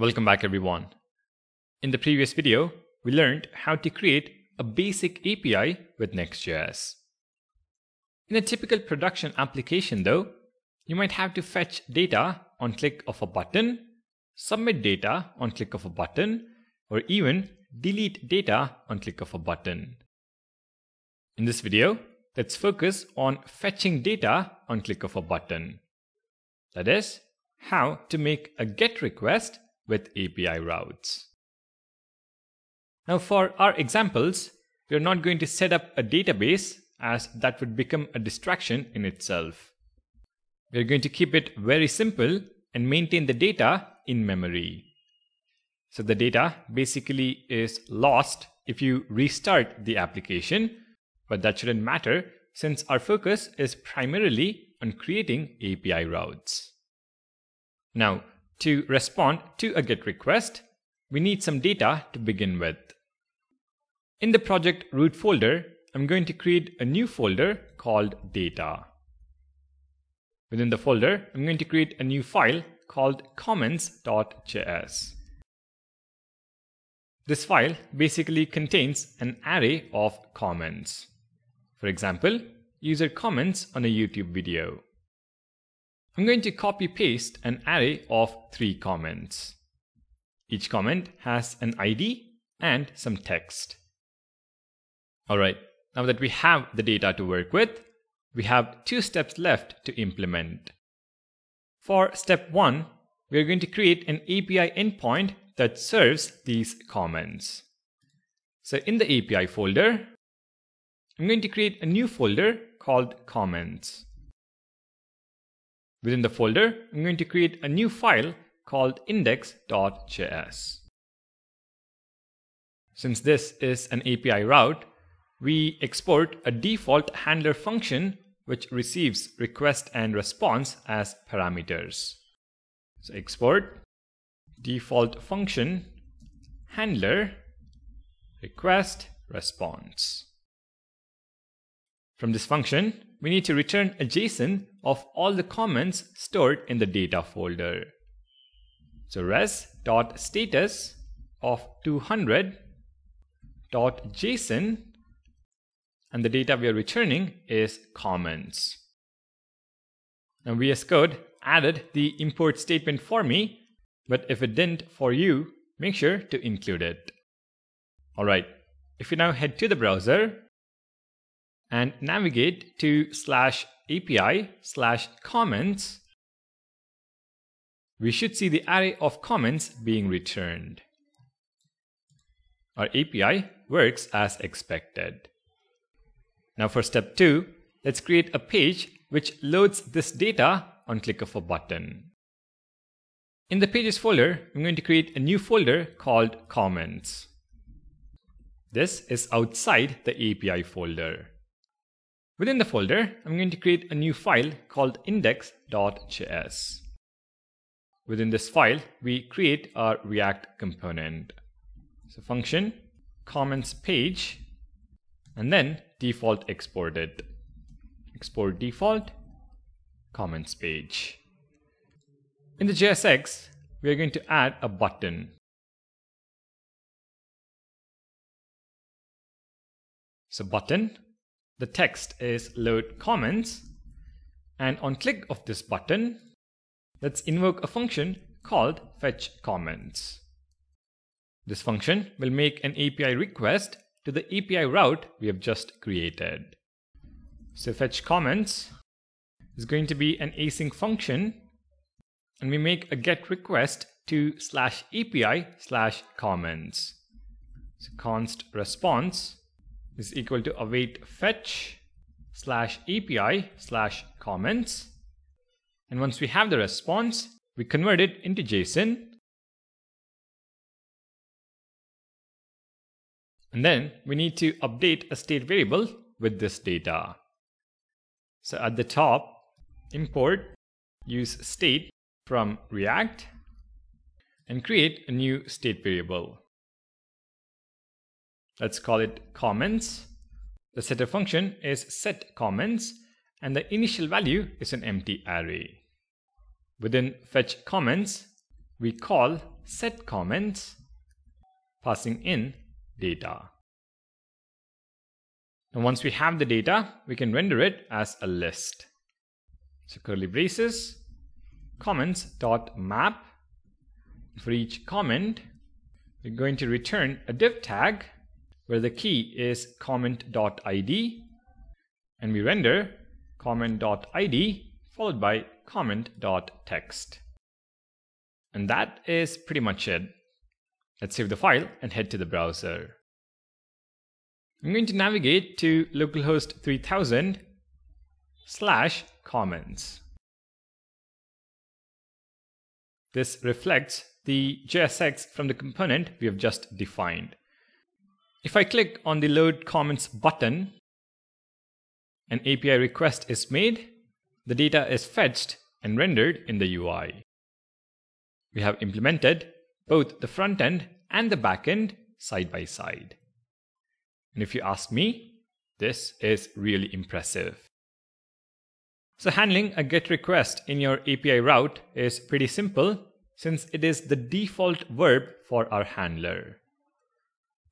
Welcome back everyone. In the previous video, we learned how to create a basic API with Next.js. In a typical production application though, you might have to fetch data on click of a button, submit data on click of a button, or even delete data on click of a button. In this video, let's focus on fetching data on click of a button. That is, how to make a GET request with API routes. Now for our examples, we are not going to set up a database as that would become a distraction in itself. We are going to keep it very simple and maintain the data in memory. So the data basically is lost if you restart the application, but that shouldn't matter since our focus is primarily on creating API routes. Now, to respond to a GET request, we need some data to begin with. In the project root folder, I'm going to create a new folder called data. Within the folder, I'm going to create a new file called comments.js. This file basically contains an array of comments. For example, user comments on a YouTube video. I'm going to copy paste an array of three comments. Each comment has an ID and some text. Alright, now that we have the data to work with, we have two steps left to implement. For step 1, we are going to create an API endpoint that serves these comments. So in the API folder, I'm going to create a new folder called comments. Within the folder, I'm going to create a new file called index.js. Since this is an API route, we export a default handler function which receives request and response as parameters. So export default function handler request response. From this function, we need to return a JSON of all the comments stored in the data folder. So res.status of 200.json and the data we are returning is comments. Now VS Code added the import statement for me, but if it didn't for you, make sure to include it. Alright, if you now head to the browser and navigate to slash API slash comments, we should see the array of comments being returned. Our API works as expected. Now for step 2, let's create a page which loads this data on click of a button. In the pages folder, I'm going to create a new folder called comments. This is outside the API folder. Within the folder, I'm going to create a new file called index.js. Within this file, we create our React component. So function, comments page, and then default exported. Export default, comments page. In the JSX, we are going to add a button. So button the text is load comments. And on click of this button, let's invoke a function called fetch comments. This function will make an API request to the API route we have just created. So fetch comments is going to be an async function and we make a get request to slash API slash comments. So const response is equal to await fetch slash API slash comments. And once we have the response, we convert it into JSON. And then we need to update a state variable with this data. So at the top, import use state from React and create a new state variable. Let's call it comments. The setter function is set comments and the initial value is an empty array. Within fetch comments, we call set comments, passing in data. And once we have the data, we can render it as a list. So curly braces, comments dot map. For each comment, we're going to return a div tag where the key is comment.id and we render comment.id followed by comment.text. And that is pretty much it. Let's save the file and head to the browser. I'm going to navigate to localhost 3000 slash comments. This reflects the JSX from the component we have just defined. If I click on the load comments button, an API request is made, the data is fetched and rendered in the UI. We have implemented both the front end and the back end side by side. And if you ask me, this is really impressive. So handling a GET request in your API route is pretty simple since it is the default verb for our handler.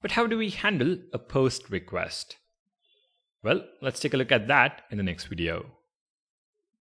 But how do we handle a POST request? Well, let's take a look at that in the next video.